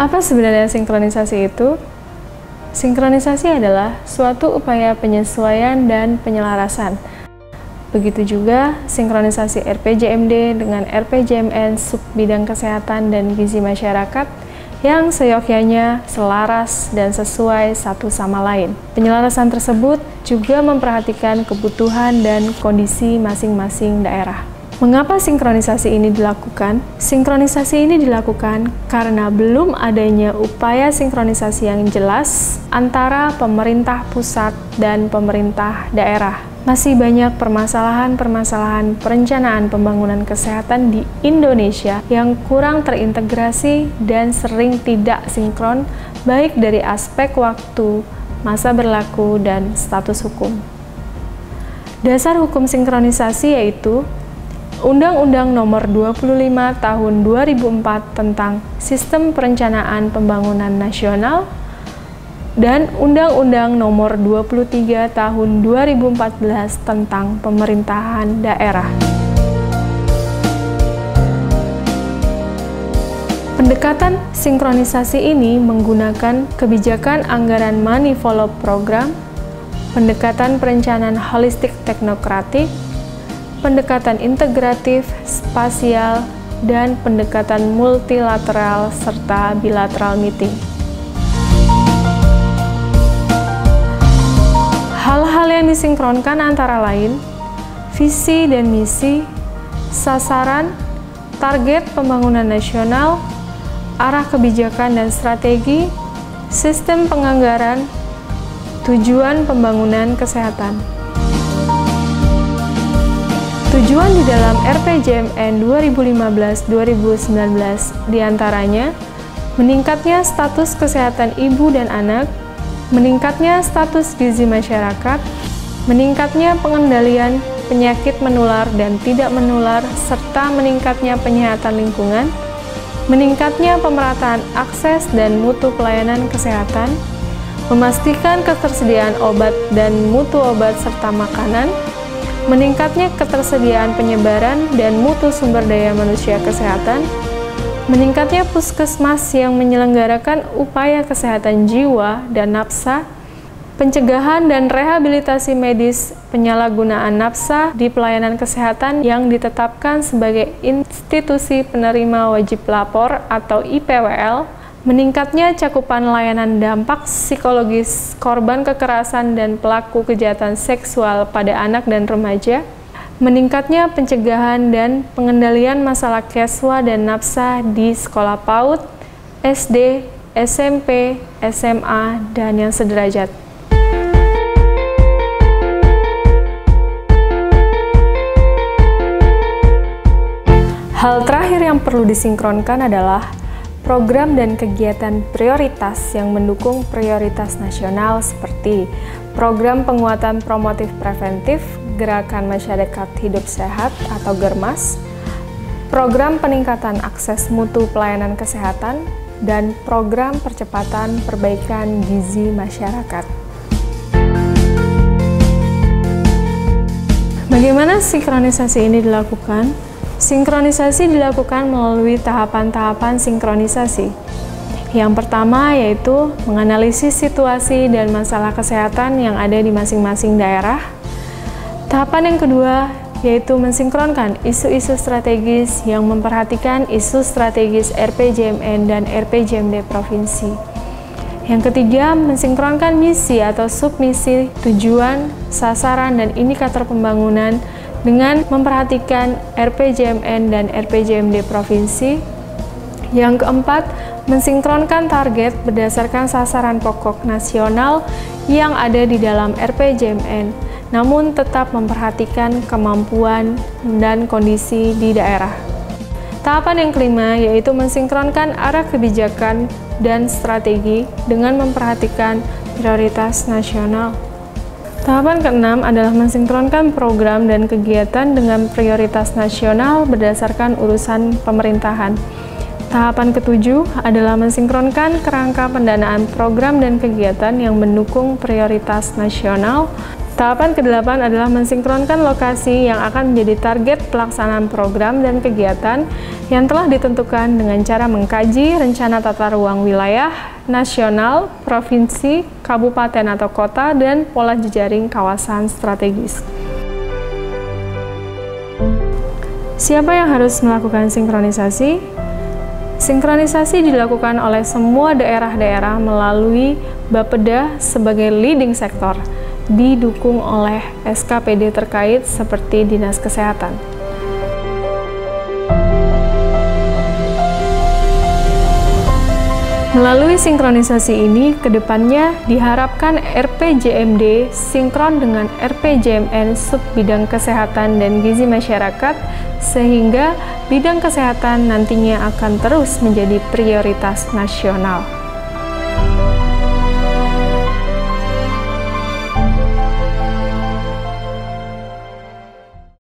Apa sebenarnya sinkronisasi itu? Sinkronisasi adalah suatu upaya penyesuaian dan penyelarasan. Begitu juga sinkronisasi RPJMD dengan RPJMN sub bidang kesehatan dan gizi masyarakat yang seyogyanya selaras dan sesuai satu sama lain. Penyelarasan tersebut juga memperhatikan kebutuhan dan kondisi masing-masing daerah. Mengapa sinkronisasi ini dilakukan? Sinkronisasi ini dilakukan karena belum adanya upaya sinkronisasi yang jelas antara pemerintah pusat dan pemerintah daerah. Masih banyak permasalahan-permasalahan perencanaan pembangunan kesehatan di Indonesia yang kurang terintegrasi dan sering tidak sinkron, baik dari aspek waktu, masa berlaku, dan status hukum. Dasar hukum sinkronisasi yaitu Undang-Undang Nomor 25 Tahun 2004 tentang Sistem Perencanaan Pembangunan Nasional dan Undang-Undang Nomor 23 Tahun 2014 tentang Pemerintahan Daerah. Pendekatan sinkronisasi ini menggunakan kebijakan anggaran money follow program, pendekatan perencanaan holistik teknokratik, pendekatan integratif, spasial, dan pendekatan multilateral serta bilateral meeting. Hal-hal yang disinkronkan antara lain visi dan misi, sasaran, target pembangunan nasional, arah kebijakan dan strategi, sistem penganggaran, tujuan pembangunan kesehatan. Tujuan di dalam RPJMN 2015-2019 di antaranya meningkatnya status kesehatan ibu dan anak, meningkatnya status gizi masyarakat, meningkatnya pengendalian penyakit menular dan tidak menular, serta meningkatnya penyihatan lingkungan, meningkatnya pemerataan akses dan mutu pelayanan kesehatan, memastikan ketersediaan obat dan mutu obat serta makanan, meningkatnya ketersediaan penyebaran dan mutu sumber daya manusia kesehatan, meningkatnya puskesmas yang menyelenggarakan upaya kesehatan jiwa dan nafsa, pencegahan dan rehabilitasi medis penyalahgunaan nafsa di pelayanan kesehatan yang ditetapkan sebagai institusi penerima wajib lapor atau IPWL, Meningkatnya cakupan layanan dampak psikologis korban kekerasan dan pelaku kejahatan seksual pada anak dan remaja, meningkatnya pencegahan dan pengendalian masalah keswa dan nafsa di sekolah PAUD, SD, SMP, SMA, dan yang sederajat. Hal terakhir yang perlu disinkronkan adalah program dan kegiatan prioritas yang mendukung prioritas nasional seperti program penguatan promotif preventif Gerakan Masyarakat Hidup Sehat atau GERMAS, program peningkatan akses mutu pelayanan kesehatan, dan program percepatan perbaikan gizi masyarakat. Bagaimana sinkronisasi ini dilakukan? Sinkronisasi dilakukan melalui tahapan-tahapan sinkronisasi. Yang pertama yaitu menganalisis situasi dan masalah kesehatan yang ada di masing-masing daerah. Tahapan yang kedua yaitu mensinkronkan isu-isu strategis yang memperhatikan isu strategis RPJMN dan RPJMD provinsi. Yang ketiga, mensinkronkan misi atau submisi, tujuan, sasaran, dan indikator pembangunan dengan memperhatikan RPJMN dan RPJMD provinsi. Yang keempat, mensinkronkan target berdasarkan sasaran pokok nasional yang ada di dalam RPJMN, namun tetap memperhatikan kemampuan dan kondisi di daerah. Tahapan yang kelima yaitu mensinkronkan arah kebijakan dan strategi dengan memperhatikan prioritas nasional. Tahapan keenam adalah mensinkronkan program dan kegiatan dengan prioritas nasional berdasarkan urusan pemerintahan. Tahapan ketujuh adalah mensinkronkan kerangka pendanaan program dan kegiatan yang mendukung prioritas nasional. Tahapan ke-8 adalah mensinkronkan lokasi yang akan menjadi target pelaksanaan program dan kegiatan yang telah ditentukan dengan cara mengkaji rencana tata ruang wilayah, nasional, provinsi, kabupaten atau kota, dan pola jejaring kawasan strategis. Siapa yang harus melakukan sinkronisasi? Sinkronisasi dilakukan oleh semua daerah-daerah melalui Bapeda sebagai leading sektor didukung oleh SKPD terkait seperti Dinas Kesehatan. Melalui sinkronisasi ini, ke depannya diharapkan RPJMD sinkron dengan RPJMN sub bidang kesehatan dan gizi masyarakat, sehingga bidang kesehatan nantinya akan terus menjadi prioritas nasional.